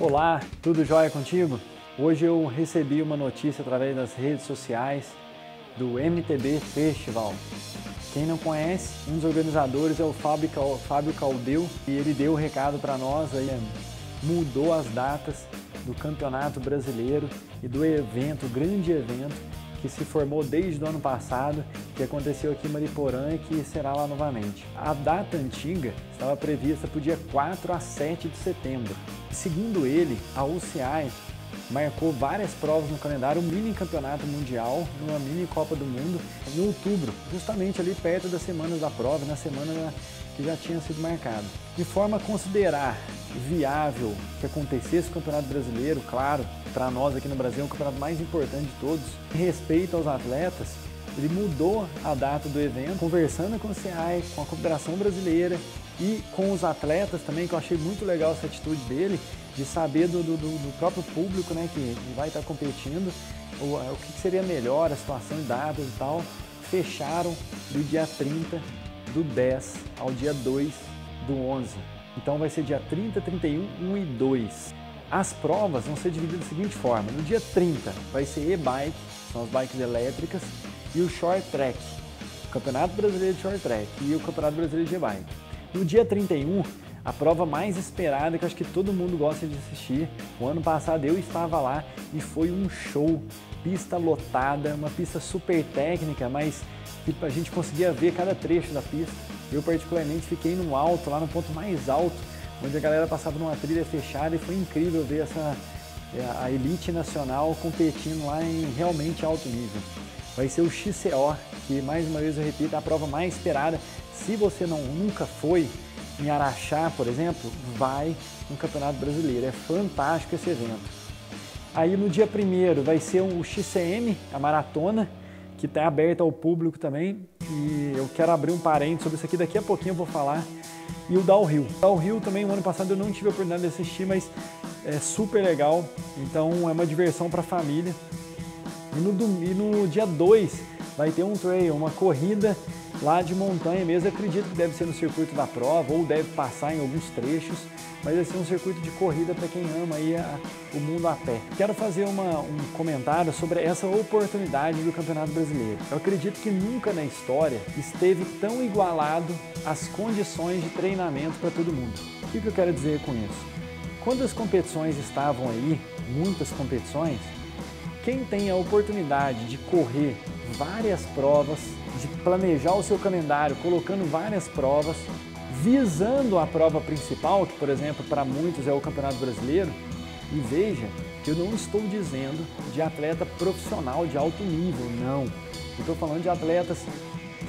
Olá, tudo jóia contigo? Hoje eu recebi uma notícia através das redes sociais do MTB Festival. Quem não conhece, um dos organizadores é o Fábio Caldeu e ele deu o recado para nós aí, mudou as datas do Campeonato Brasileiro e do evento, grande evento que se formou desde o ano passado, que aconteceu aqui em Mariporã e que será lá novamente. A data antiga estava prevista para o dia 4 a 7 de setembro. Segundo ele, a UCI marcou várias provas no calendário, um mini campeonato mundial, uma mini Copa do Mundo, em outubro, justamente ali perto das semanas da prova, na semana que já tinha sido marcado. De forma a considerar viável que acontecesse o Campeonato Brasileiro, claro, para nós aqui no Brasil é o campeonato mais importante de todos, respeito aos atletas, ele mudou a data do evento, conversando com o CEAI, com a Confederação Brasileira e com os atletas também, que eu achei muito legal essa atitude dele, de saber do, do, do próprio público né, que vai estar competindo, o, o que seria melhor, a situação de datas e tal. Fecharam do dia 30 do 10 ao dia 2 do 11. Então vai ser dia 30, 31, 1 e 2. As provas vão ser divididas da seguinte forma: no dia 30 vai ser e-bike, são as bikes elétricas, e o short track, o Campeonato Brasileiro de Short Track e o Campeonato Brasileiro de E-bike. No dia 31, a prova mais esperada que acho que todo mundo gosta de assistir. O ano passado eu estava lá e foi um show, pista lotada, uma pista super técnica, mas que a gente conseguia ver cada trecho da pista. Eu particularmente fiquei no alto, lá no ponto mais alto, onde a galera passava numa trilha fechada e foi incrível ver essa a elite nacional competindo lá em realmente alto nível. Vai ser o XCO, que mais uma vez eu repito, é a prova mais esperada. Se você não nunca foi em Araxá, por exemplo, vai no Campeonato Brasileiro. É fantástico esse evento. Aí no dia primeiro vai ser o XCM, a maratona, que está aberta ao público também. E eu quero abrir um parênteses sobre isso aqui, daqui a pouquinho eu vou falar. E o Downhill. Downhill também, o ano passado eu não tive a oportunidade de assistir, mas é super legal. Então é uma diversão para a família. E no, e no dia 2 vai ter um trail, uma corrida lá de montanha mesmo. Acredito que deve ser no circuito da prova ou deve passar em alguns trechos, mas vai ser um circuito de corrida para quem ama aí a, o mundo a pé. Quero fazer uma, um comentário sobre essa oportunidade do Campeonato Brasileiro. Eu acredito que nunca na história esteve tão igualado as condições de treinamento para todo mundo. O que, que eu quero dizer com isso? Quando as competições estavam aí, muitas competições, quem tem a oportunidade de correr várias provas, de planejar o seu calendário colocando várias provas, visando a prova principal, que por exemplo para muitos é o Campeonato Brasileiro, e veja que eu não estou dizendo de atleta profissional de alto nível, não. Eu estou falando de atletas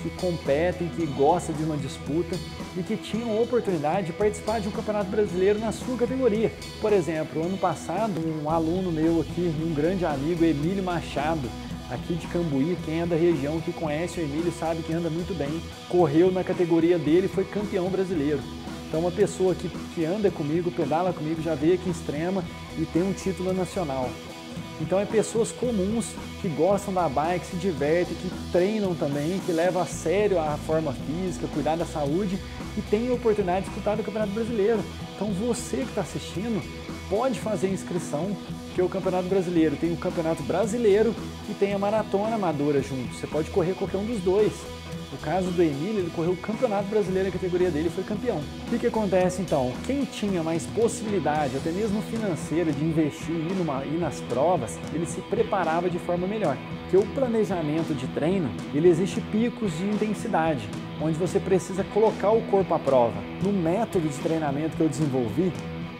que competem, que gostam de uma disputa e que tinham a oportunidade de participar de um campeonato brasileiro na sua categoria. Por exemplo, ano passado, um aluno meu aqui, um grande amigo, Emílio Machado, aqui de Cambuí, quem é da região que conhece o Emílio sabe que anda muito bem, correu na categoria dele e foi campeão brasileiro. Então uma pessoa que, que anda comigo, pedala comigo, já veio aqui em Extrema e tem um título nacional. Então é pessoas comuns que gostam da bike, se divertem, que treinam também, que levam a sério a forma física, cuidar da saúde e têm a oportunidade de disputar o Campeonato Brasileiro. Então você que está assistindo pode fazer inscrição, que o Campeonato Brasileiro tem o Campeonato Brasileiro e tem a Maratona Amadora junto. Você pode correr qualquer um dos dois. No caso do Emílio, ele correu o Campeonato Brasileiro, a categoria dele e foi campeão. O que, acontece então? Quem tinha mais possibilidade, até mesmo financeira, de investir e ir, ir nas provas, ele se preparava de forma melhor. Porque o planejamento de treino, ele existe picos de intensidade, onde você precisa colocar o corpo à prova. No método de treinamento que eu desenvolvi,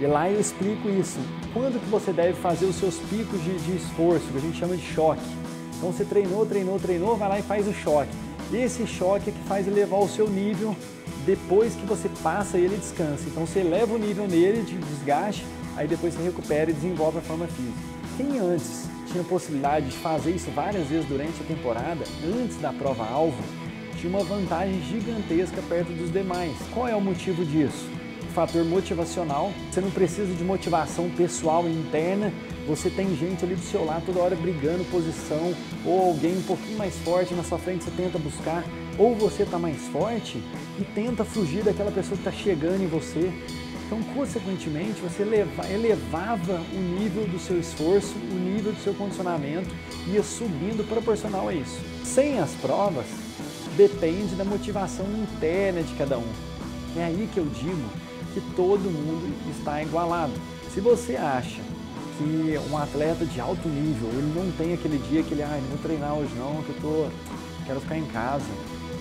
e lá eu explico isso. Quando que você deve fazer os seus picos de, de esforço, que a gente chama de choque. Então você treinou, treinou, treinou, vai lá e faz o choque. Esse choque é que faz elevar o seu nível depois que você passa e ele descansa. Então você eleva o nível nele de desgaste, aí depois você recupera e desenvolve a forma física. Quem antes tinha possibilidade de fazer isso várias vezes durante a temporada, antes da prova-alvo, tinha uma vantagem gigantesca perto dos demais. Qual é o motivo disso? Fator motivacional. Você não precisa de motivação pessoal interna você tem gente ali do seu lado toda hora brigando posição, ou alguém um pouquinho mais forte na sua frente você tenta buscar, ou você está mais forte e tenta fugir daquela pessoa que está chegando em você. Então, consequentemente, você elevava o nível do seu esforço, o nível do seu condicionamento, ia subindo proporcional a isso. Sem as provas, depende da motivação interna de cada um. É aí que eu digo que todo mundo está igualado. Se você acha que um atleta de alto nível, ele não tem aquele dia que ele, ah, não vou treinar hoje não, que eu tô, quero ficar em casa,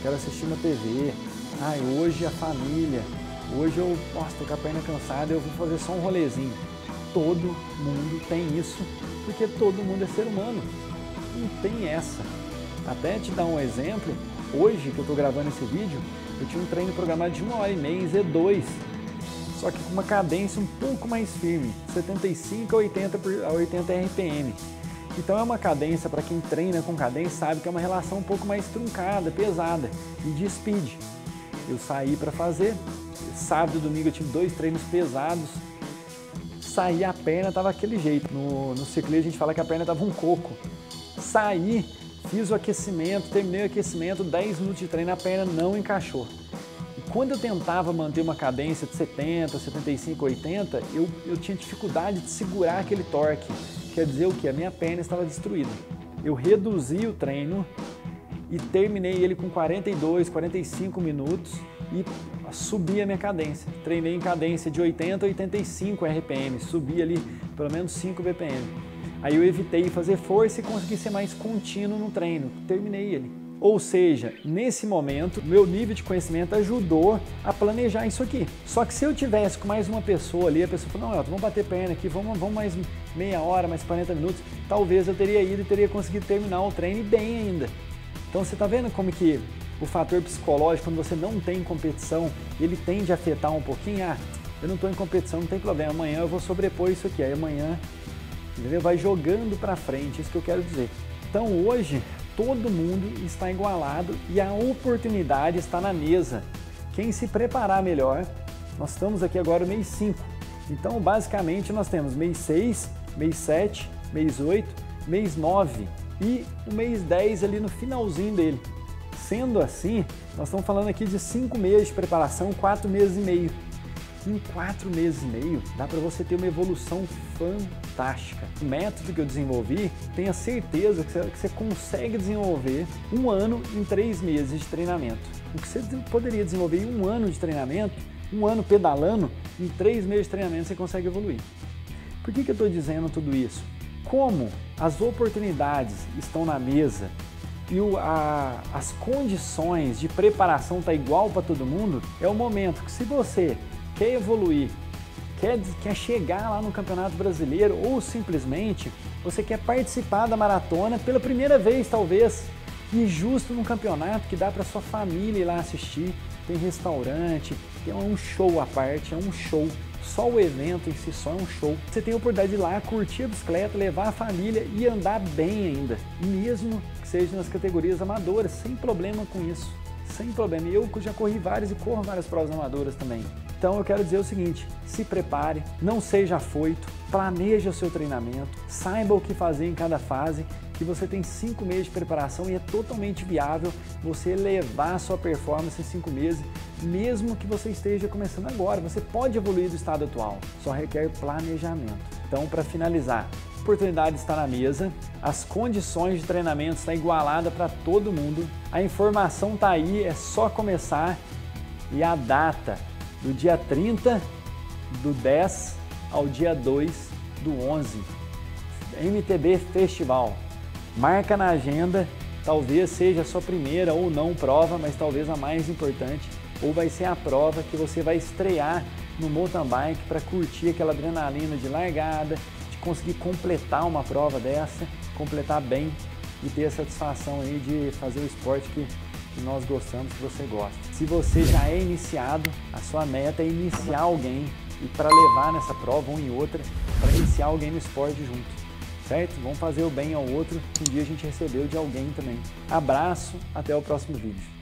quero assistir uma TV, ah, hoje a família, hoje eu, nossa, tô com a perna cansada, eu vou fazer só um rolezinho. Todo mundo tem isso, porque todo mundo é ser humano. Não tem essa. Até te dar um exemplo, hoje que eu estou gravando esse vídeo, eu tinha um treino programado de uma hora e meia em Z2, só que com uma cadência um pouco mais firme, 75 a 80, por, a 80 RPM. Então é uma cadência, para quem treina com cadência, sabe que é uma relação um pouco mais truncada, pesada e de speed. Eu saí para fazer, sábado e domingo eu tive dois treinos pesados, saí a perna, tava aquele jeito. No, no ciclismo a gente fala que a perna tava um coco. Saí, fiz o aquecimento, terminei o aquecimento, 10 minutos de treino, a perna não encaixou. Quando eu tentava manter uma cadência de 70, 75, 80, eu, eu tinha dificuldade de segurar aquele torque. Quer dizer o que? A minha perna estava destruída. Eu reduzi o treino e terminei ele com 42, 45 minutos e subi a minha cadência. Treinei em cadência de 80 a 85 RPM, subi ali pelo menos 5 BPM. Aí eu evitei fazer força e consegui ser mais contínuo no treino. Terminei ele. Ou seja, nesse momento, meu nível de conhecimento ajudou a planejar isso aqui. Só que se eu tivesse com mais uma pessoa ali, a pessoa falou, não, Elton, vamos bater perna aqui, vamos, vamos mais meia hora, mais 40 minutos, talvez eu teria ido e teria conseguido terminar o treino bem ainda. Então você está vendo como que o fator psicológico, quando você não tem competição, ele tende a afetar um pouquinho, ah, eu não estou em competição, não tem problema, amanhã eu vou sobrepor isso aqui, aí amanhã, entendeu? Vai jogando para frente, isso que eu quero dizer. Então hoje, todo mundo está igualado e a oportunidade está na mesa. Quem se preparar melhor, nós estamos aqui agora no mês 5. Então, basicamente, nós temos mês 6, mês 7, mês 8, mês 9 e o mês 10 ali no finalzinho dele. Sendo assim, nós estamos falando aqui de 5 meses de preparação, 4 meses e meio em quatro meses e meio dá para você ter uma evolução fantástica. O método que eu desenvolvi, tenha certeza que você, consegue desenvolver um ano em três meses de treinamento. O que você poderia desenvolver em um ano de treinamento, um ano pedalando, em três meses de treinamento você consegue evoluir. Por que, que eu estou dizendo tudo isso? Como as oportunidades estão na mesa e o, a, as condições de preparação tá igual para todo mundo, é o momento que se você quer evoluir, quer, quer chegar lá no Campeonato Brasileiro ou simplesmente você quer participar da maratona pela primeira vez, talvez, e justo num campeonato que dá para sua família ir lá assistir, tem restaurante, tem um show à parte, é um show. Só o evento em si só é um show. Você tem a oportunidade de ir lá, curtir a bicicleta, levar a família e andar bem ainda, mesmo que seja nas categorias amadoras, sem problema com isso. Sem problema. Eu já corri várias e corro várias provas amadoras também. Então eu quero dizer o seguinte: se prepare, não seja afoito, planeje o seu treinamento, saiba o que fazer em cada fase, que você tem cinco meses de preparação e é totalmente viável você elevar a sua performance em cinco meses, mesmo que você esteja começando agora. Você pode evoluir do estado atual, só requer planejamento. Então, para finalizar, oportunidade está na mesa, as condições de treinamento estão igualadas para todo mundo, a informação está aí, é só começar e a data do dia 30 do 10 ao dia 2 do 11. MTB Festival. Marca na agenda, talvez seja a sua primeira ou não prova, mas talvez a mais importante, ou vai ser a prova que você vai estrear no mountain bike para curtir aquela adrenalina de largada, conseguir completar uma prova dessa, completar bem e ter a satisfação aí de fazer o esporte que que nós gostamos, que você gosta. Se você já é iniciado, a sua meta é iniciar alguém e para levar nessa prova, um em outra, para iniciar alguém no esporte junto. Certo? Vamos fazer o bem ao outro, que um dia a gente recebeu de alguém também. Abraço, até o próximo vídeo.